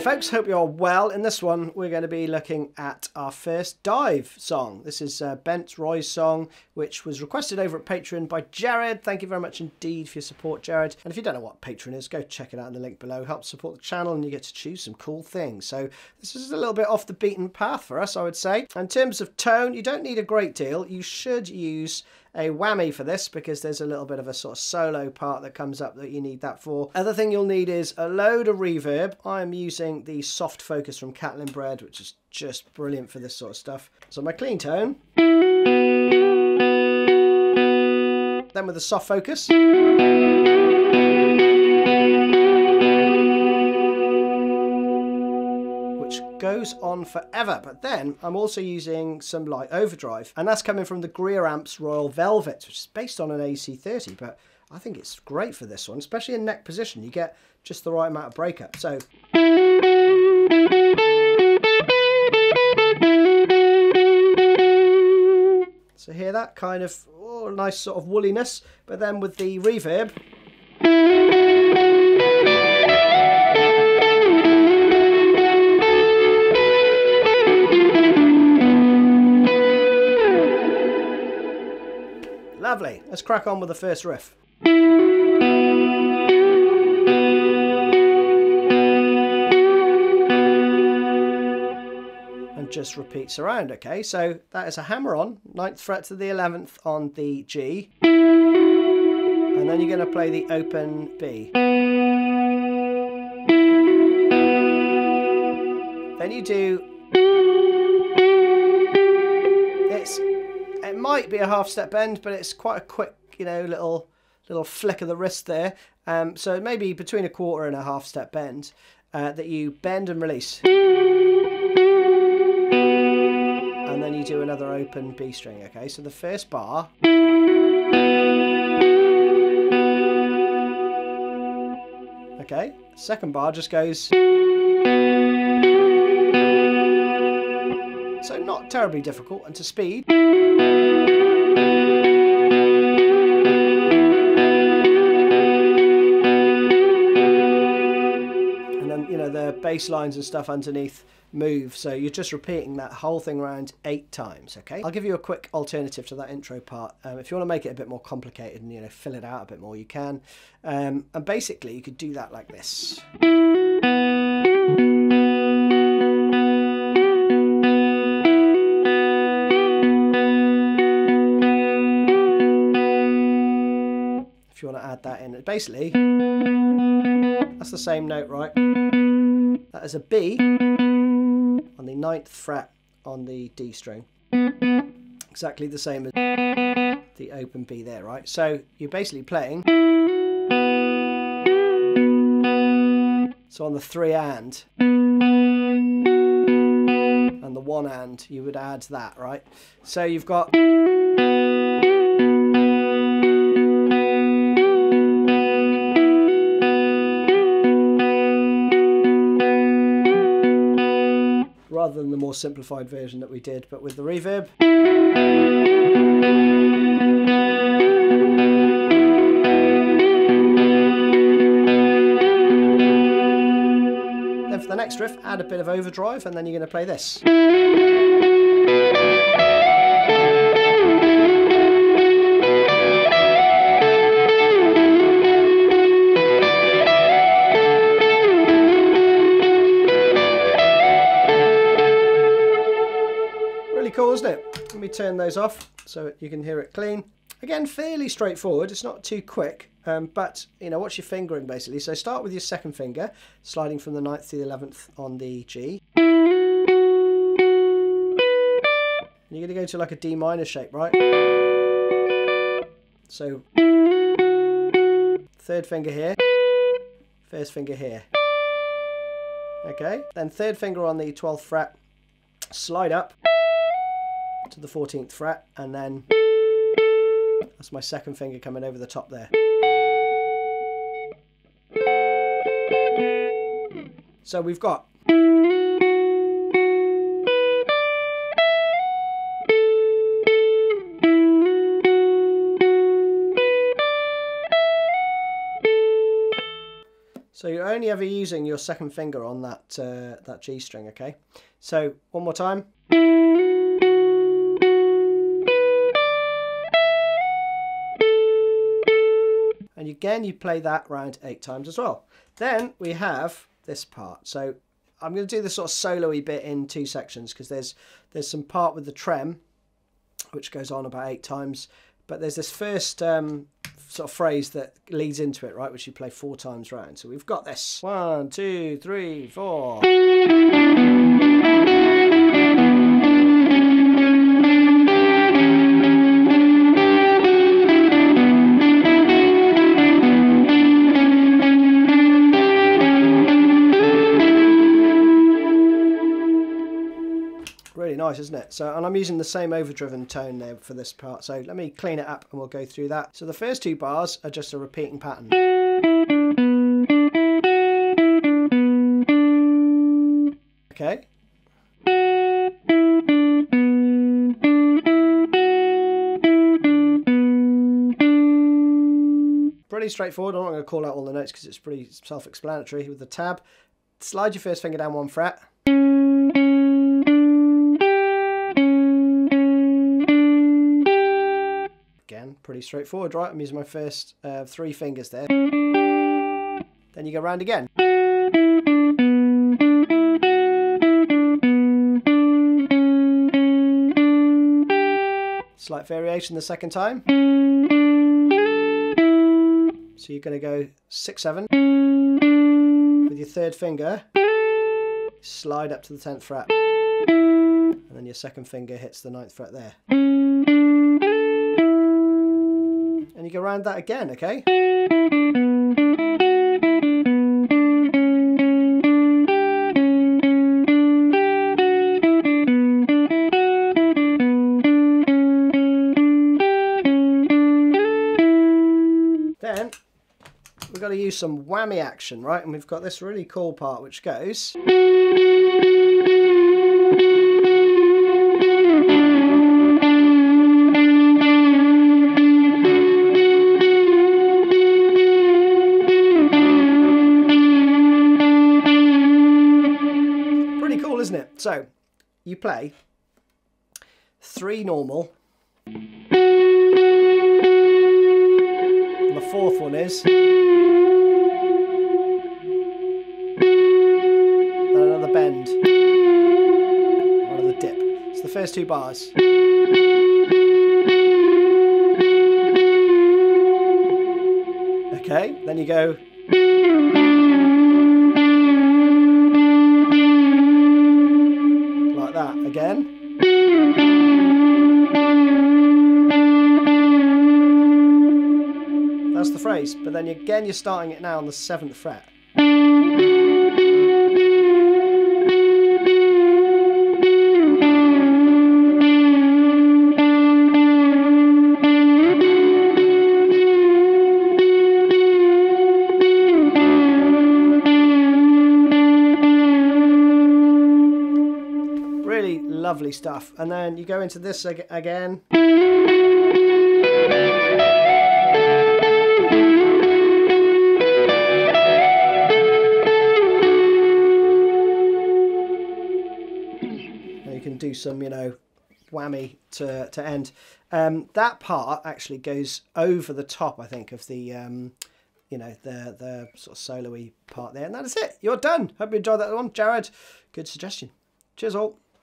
Folks, hope you're well. In this one we're going to be looking at our first DIIV song. This is uh, Bent Roi's song which was requested over at Patreon by Jared. Thank you very much indeed for your support Jared. And if you don't know what Patreon is, go check it out in the link below. Help support the channel and you get to choose some cool things. So this is a little bit off the beaten path for us I would say. In terms of tone, you don't need a great deal. You should use a whammy for this because there's a little bit of a sort of solo part that comes up that you need that for. Other thing you'll need is a load of reverb. I'm using the soft focus from Catalinbread, which is just brilliant for this sort of stuff. So my clean tone. Then with the soft focus. Goes on forever. But then I'm also using some light overdrive, and that's coming from the Greer Amps Royal Velvet, which is based on an AC30, but I think it's great for this one, especially in neck position. You get just the right amount of breakup. So. So hear that kind of oh, nice sort of wooliness, but then with the reverb. Lovely. Let's crack on with the first riff. And just repeats around, okay? So that is a hammer on, 9th fret to the 11th on the G. And then you're going to play the open B. Then you do might be a half step bend, but it's quite a quick, you know, little little flick of the wrist there. Um, so maybe between a quarter and a half step bend uh, that you bend and release. And then you do another open B string, okay? So the first bar. Okay, second bar just goes. Not terribly difficult, and to speed. And then, you know, the bass lines and stuff underneath move. So you're just repeating that whole thing around eight times, okay? I'll give you a quick alternative to that intro part. Um, if you want to make it a bit more complicated and, you know, fill it out a bit more, you can. Um, and basically you could do that like this. Basically, that's the same note, right? That is a B on the ninth fret on the D string. Exactly the same as the open B there, right? So you're basically playing. So on the three and and the one and, you would add that, right? So you've got than the more simplified version that we did, but with the reverb. Then for the next riff, add a bit of overdrive, and then you're going to play this. Cool, isn't it? Let me turn those off so you can hear it clean. Again, fairly straightforward. It's not too quick, um, but you know, what's your fingering basically? So start with your second finger, sliding from the 9th to the 11th on the G. And you're going to go to like a D minor shape, right? So, third finger here, first finger here. Okay, then third finger on the 12th fret, slide up to the 14th fret and then that's my second finger coming over the top there. So we've got So you're only ever using your second finger on that uh, that G string, okay? So one more time. And again, you play that round eight times as well. Then we have this part. So I'm going to do the sort of solo-y bit in two sections because there's there's some part with the trem, which goes on about eight times. But there's this first um, sort of phrase that leads into it, right, which you play four times round. So we've got this. One, two, three, four. Really nice, isn't it? So, and I'm using the same overdriven tone there for this part. So let me clean it up and we'll go through that. So the first two bars are just a repeating pattern. Okay. Pretty straightforward. I'm not going to call out all the notes because it's pretty self-explanatory with the tab. Slide your first finger down one fret. Pretty straightforward, right? I'm using my first uh, three fingers there. Then you go round again. Slight variation the second time. So you're going to go six, seven. With your third finger, slide up to the 10th fret. And then your second finger hits the ninth fret there. And you go around that again, okay? Then we've got to use some whammy action, right? And we've got this really cool part which goes. You play three normal. And the fourth one is. Then another bend. Another dip. It's the first two bars. Okay, then you go. Again. That's the phrase, but then again you're starting it now on the seventh fret. Lovely stuff. And then you go into this ag- again. You can do some, you know, whammy to, to end. Um, that part actually goes over the top, I think, of the, um, you know, the the sort of solo-y part there. And that is it. You're done. Hope you enjoyed that one. Jared, good suggestion. Cheers all.